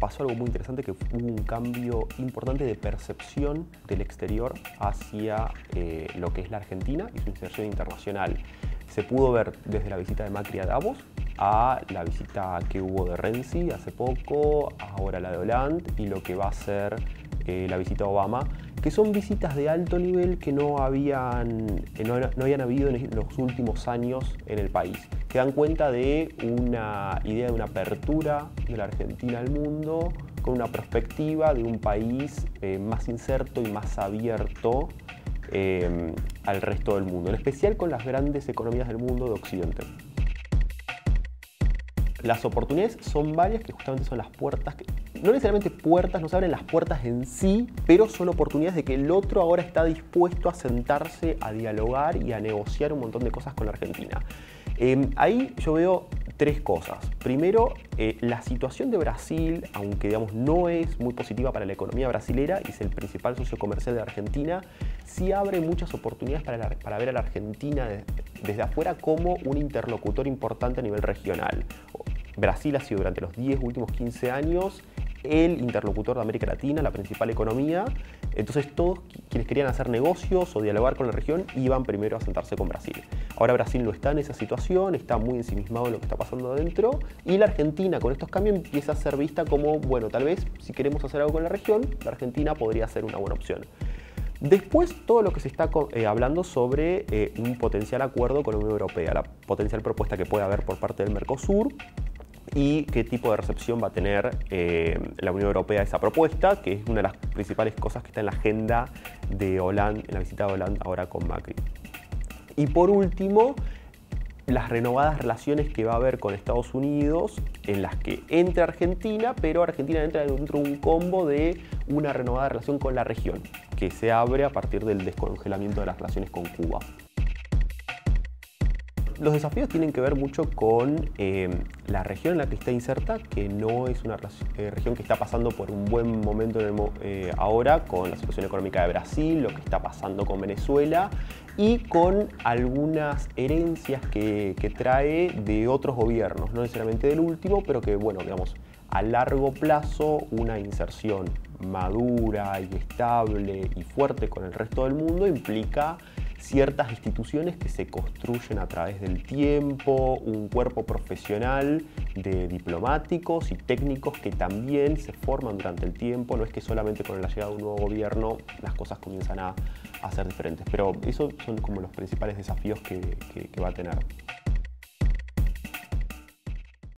pasó algo muy interesante que hubo un cambio importante de percepción del exterior hacia eh, lo que es la Argentina y su inserción internacional. Se pudo ver desde la visita de Macri a Davos a la visita que hubo de Renzi hace poco, ahora la de Hollande y lo que va a ser eh, la visita de Obama, que son visitas de alto nivel que no habían, no, habían habido en los últimos años en el país, que dan cuenta de una idea de una apertura de la Argentina al mundo, con una perspectiva de un país eh, más inserto y más abierto eh, al resto del mundo, en especial con las grandes economías del mundo de Occidente. Las oportunidades son varias que justamente son las puertas, que, no necesariamente puertas, no se abren las puertas en sí, pero son oportunidades de que el otro ahora está dispuesto a sentarse, a dialogar y a negociar un montón de cosas con la Argentina. Em, ahí yo veo tres cosas. Primero, eh, la situación de Brasil, aunque digamos no es muy positiva para la economía brasilera y es el principal socio comercial de Argentina, sí abre muchas oportunidades para, ver a la Argentina desde afuera como un interlocutor importante a nivel regional. Brasil ha sido durante los 10 últimos 15 años el interlocutor de América Latina, la principal economía. Entonces todos quienes querían hacer negocios o dialogar con la región iban primero a sentarse con Brasil. Ahora Brasil no está en esa situación, está muy ensimismado en lo que está pasando adentro y la Argentina con estos cambios empieza a ser vista como, bueno, tal vez si queremos hacer algo con la región, la Argentina podría ser una buena opción. Después, todo lo que se está eh, hablando sobre eh, un potencial acuerdo con la Unión Europea, la potencial propuesta que puede haber por parte del Mercosur, y qué tipo de recepción va a tener eh, la Unión Europea esa propuesta, que es una de las principales cosas que está en la agenda de Hollande, en la visita de Hollande ahora con Macri. Y por último, las renovadas relaciones que va a haber con Estados Unidos, en las que entra Argentina, pero Argentina entra dentro de un combo de una renovada relación con la región, que se abre a partir del descongelamiento de las relaciones con Cuba. Los desafíos tienen que ver mucho con eh, la región en la que está inserta, que no es una eh, región que está pasando por un buen momento eh, ahora, con la situación económica de Brasil, lo que está pasando con Venezuela y con algunas herencias que trae de otros gobiernos, no necesariamente del último, pero que, bueno, digamos, a largo plazo una inserción madura y estable y fuerte con el resto del mundo implica ciertas instituciones que se construyen a través del tiempo, un cuerpo profesional de diplomáticos y técnicos que también se forman durante el tiempo, no es que solamente con la llegada de un nuevo gobierno las cosas comienzan a, ser diferentes, pero esos son como los principales desafíos que va a tener.